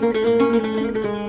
Música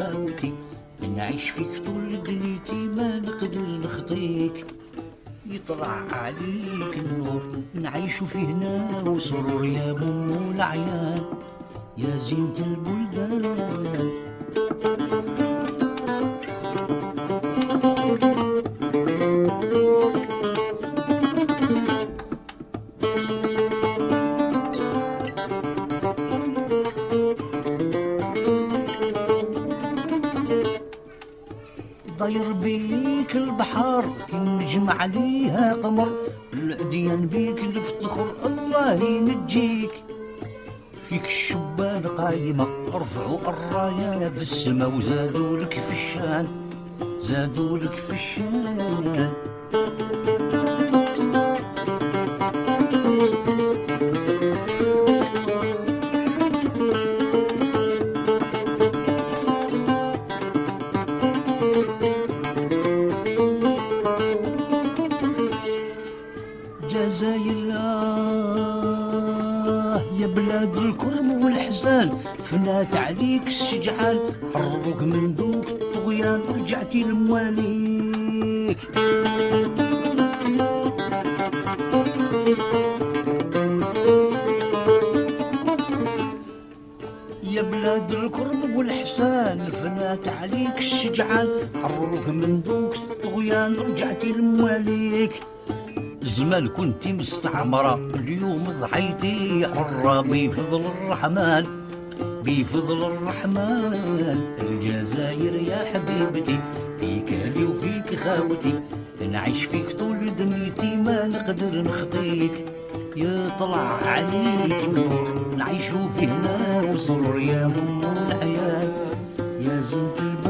خاوتي نعيش فيك طول دنيتي ما نقدر نخطيك. يطلع عليك النور نعيش فيه هنا وسرور يا بوم العيان يا زينة البلدان طاير بيك البحر نجم عليها قمر. العديان بيك نفتخر الله ينجيك. فيك الشبان قايمة رفعوا الراية في السما وزادوا لك في الشان زادوا لك في الشان. جزاير آه يا بلاد الكرم والحزان فنات عليك الشجعان. حرروك من ذوك الطغيان رجعتي لمواليك. يا بلاد الكرم والحسان فنات عليك الشجعان. حرروك من ذوك الطغيان رجعتي لمواليك. زمان كنت مستعمرة اليوم ضحيتي حرة بفضل الرحمن بفضل الرحمن. الجزائر يا حبيبتي فيك أهلي وفيك خاوتي نعيش فيك طول دنيتي ما نقدر نخطيك. يطلع عليك النور نعيش فيه هنا وسرور يا ام الحياة. يا زينة البلدان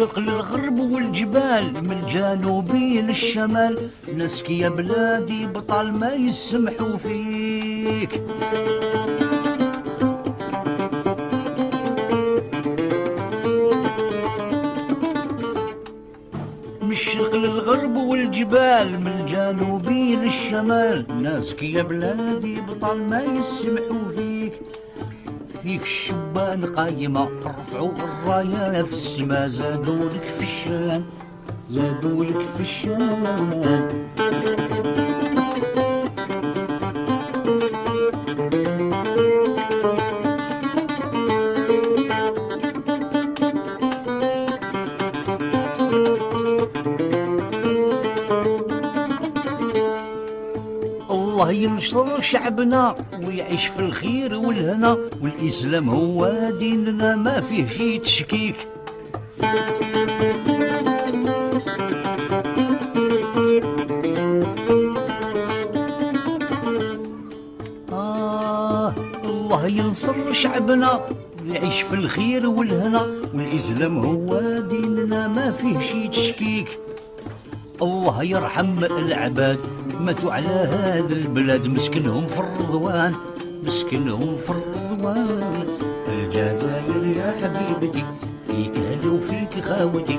الشرق للغرب والجبال من الجنوبي للشمال نسك يا بلادي بطل ما يسمحوا فيك. من للغرب والجبال من الجنوبي للشمال ناسك يا بلادي بطل ما يسمحوا فيك. فيك الشبان قايمة رفعوا الراية في السما زادوا لك في الشان زادوا لك في الشان. الله ينصر شعبنا ويعيش في الخير والهنا والإسلام هو ديننا ما فيه شي تشكيك. آه الله ينصر شعبنا ويعيش في الخير والهنا والإسلام هو ديننا ما فيه شي تشكيك. الله يرحم العباد. ماتوا على هذا البلاد مسكنهم في الرضوان مسكنهم في الرضوان. الجزائر يا حبيبتي فيك أهلي وفيك خاوتي.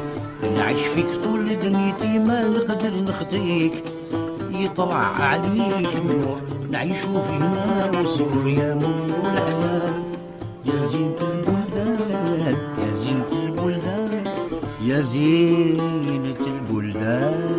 نعيش فيك طول دنيتي ما نقدر نخطيك. يطلع عليك النور نعيش فينا وسرور يا من العلام يا زينة البلدان يا زينة البلدان يا زينة البلدان.